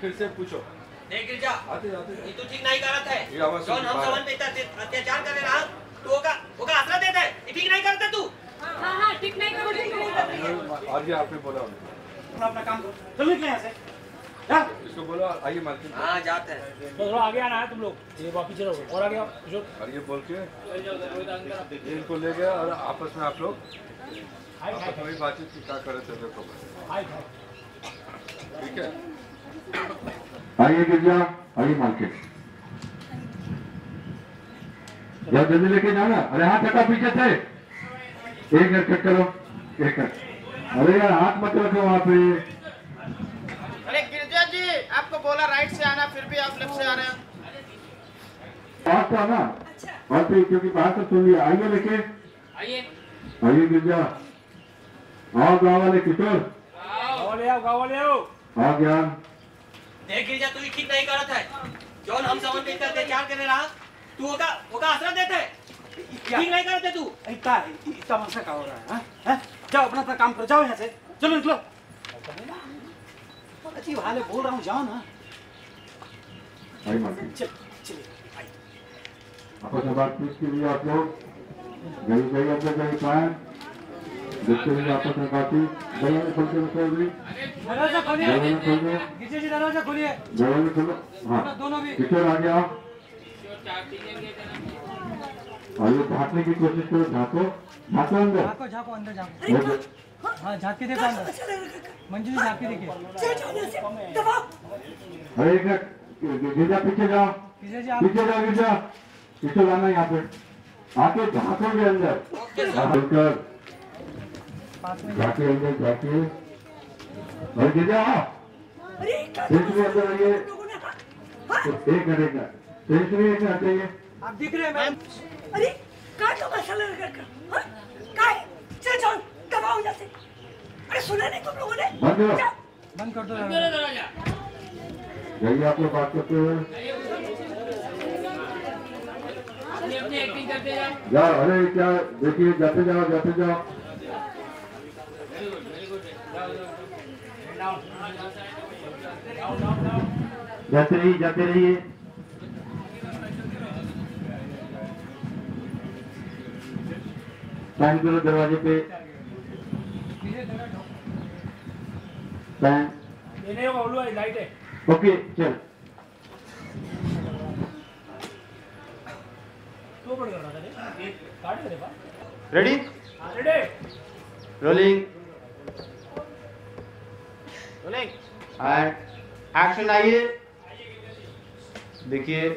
फिर से पूछो। नहीं गिरजा आते आते। ये तू ठीक नहीं करत है। जौन हम पा पे अत्याचार करे रहा तो ओका ओका आसरा देता है। ये ठीक नहीं करता तू? हाँ हाँ ठीक नहीं करो ठीक नहीं करो और ये आपने बोला। अपना अपना काम करो। चलो निकले यहाँ से। जा। इसको बोलो आइए मालकिन हाँ जाते हैं। तो थोड़ा आगे आना है तुम लोग। ये वापस चलो और आगे आओ जो और ये बोल के इनको ले गया और आपस में आप लोग आपस में बातचीत की क्या करे थे देखो। हाय हाय। ठीक है? आइए गिरजा आइए मार्केट। जरा जल्दी लेके जाना। अरे हाथ हटा पीछे से। एक मिनट कट करो। एक मिनट अरे यार हाथ मत रखो वहाँ पे। अरे गिरजा जी आपको बोला राइट से आना फिर भी आप लेफ़्ट से आ रहे हैं। पास तो आना। और फिर क्योंकि बाहर से सुन लिया। आइए लेके। आइए। आइए गिरजा। आओ गाँव वाले किशोर। गाँव वाले आओ गाँव वाले आओ। आओ ज्ञान देख गिरजा तू ठीक नहीं करत है जौन हम समन पे इतना अत्याचार करे रहा। तू ओका ओका आसरा देता? है ठीक नहीं करते तू? इतना मनसा का हो रहा है हाँ? हैं? जाओ अपना अपना काम करो जाओ यहाँ से। चलो निकलो। अजी हाले बोल रहा हूँ जाओ ना। चलिए आपस में बातचीत के लिए आप लोग गई गई अंदर गई पाए देखते हुए आपस में बातचीत दरवाजे खोलते हुए खोल दी दरवाज़ा खोलिए। दरवाजे खोल दो। गिरजा जी दरवाज़ा खोलिए। दरवाजे खोलो। हाँ। दोनों भी। किशोर आ गया और ये झाँकने की कोशिश करो झाँको। झाँको अंदर। झाँको झाँको अंदर झाँको। हाँ झाँक के देखो अंदर। मंजू जी झाँक के देखिए। अरे एक गिरजा पीछे जाओ। पीछे जाओ गिरजा। किशोर आना यहाँ पे। आके अंदर। बोलकर पास में जाके अंदर जाके। और आओ सेंचुरी अंदर आइए। एक मिनट एक मिनट। सेंचुरी एक मिनट चाहिए आप दिख रहे हैं मैम। अरे काय तो मसाला लगा कर? हाँ? काय चल चल दबाओ जैसे अरे सुना नहीं तुम लोगों ने? बंद करो। बंद कर दो दरवाज़ा। जाइए आप लोग बात करते हुए जाओ अरे क्या? देखिए जाते जाओ जाते जाओ। जाते रहिए जाते रहिए। साइन करो दरवाजे पे। है ओके चल। तो रेडी रेडी रोलिंग एक्शन आइए। देखिए।